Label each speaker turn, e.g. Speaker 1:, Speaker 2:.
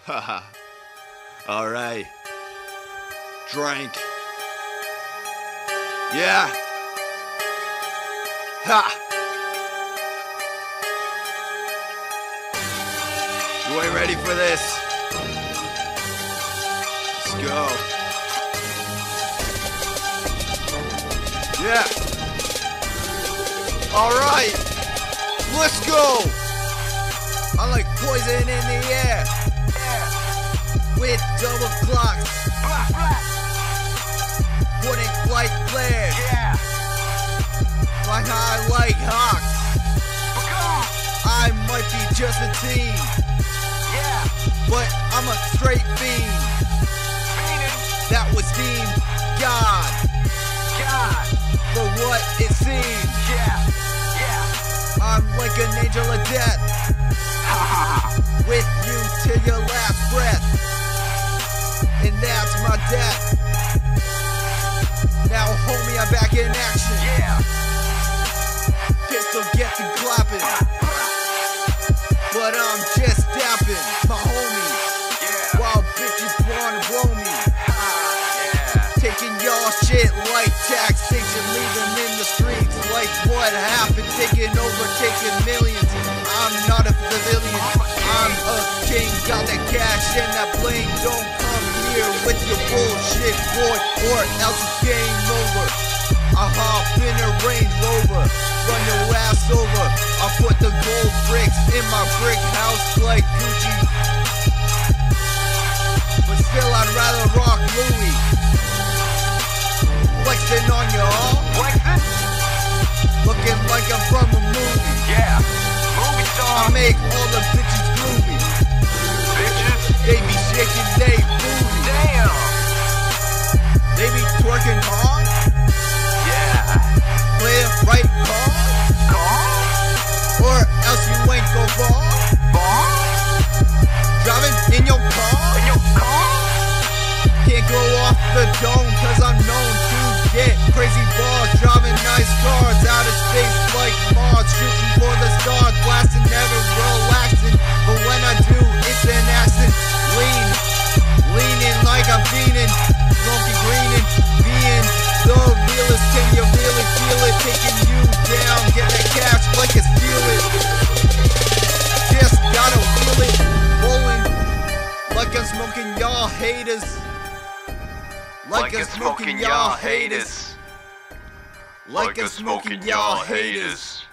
Speaker 1: Haha. Alright. Drink. Yeah. Ha! You ain't ready for this. Let's go. Yeah. Alright. Let's go. I like poison in the air. With double clocks. Putting flight flares. Like I like hawks. I might be just a teen, but I'm a straight fiend that was deemed God God. for what it seems. Yeah. Yeah. I'm like an angel of death with That's my death. Now, homie, I'm back in action. Pistol gets to clapping, but I'm just dapping my homie while bitches wanna blow me. Taking y'all shit like taxation, leaving in the streets like what happened, taking over, taking millions. I'm not a civilian, oh, I'm a king, got that cash and that bling. Don't bullshit, boy, or else it's game over. I hop in a Range Rover, run your ass over. I put the gold bricks in my brick house like Gucci. But still, I'd rather rock Louis. Flexing on y'all, go far. Driving in your car, In your car. can't go off the dome cause I'm known to get crazy balls. Y'all haters. Like, I'm smoking y'all haters. Like I'm smoking y'all haters.